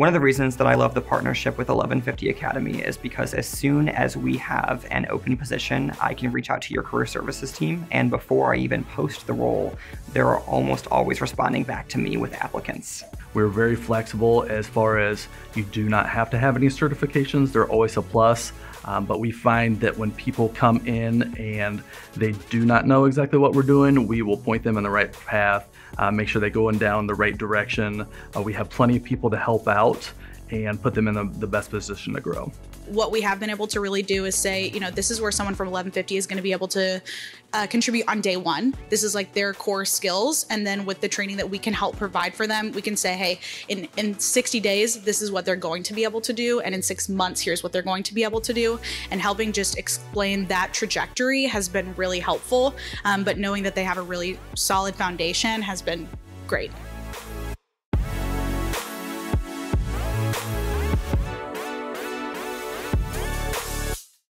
One of the reasons that I love the partnership with Eleven Fifty Academy is because as soon as we have an open position, I can reach out to your career services team. And before I even post the role, they're almost always responding back to me with applicants. We're very flexible as far as you do not have to have any certifications. They're always a plus. Um, but we find that when people come in and they do not know exactly what we're doing, we will point them in the right path, uh, make sure they're going down the right direction. Uh, we have plenty of people to help out and put them in the, the best position to grow what we have been able to really do is say, you know, this is where someone from Eleven Fifty is going to be able to uh, contribute on day one. This is like their core skills. And then with the training that we can help provide for them, we can say, hey, in, in 60 days, this is what they're going to be able to do. And in six months, here's what they're going to be able to do. And helping just explain that trajectory has been really helpful. Um, but knowing that they have a really solid foundation has been great.